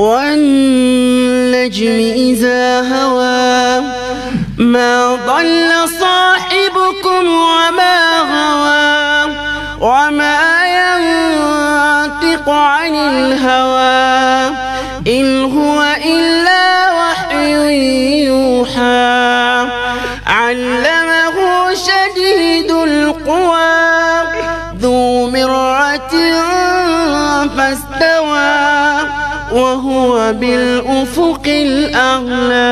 والنجم إذا هوى ما ضل صاحبكم وما غوى وما ينطق عن الهوى إن هو إلا وحي يوحى علمه شديد القوى ذو مرة فاستوى وهو بالأفق الأعلى.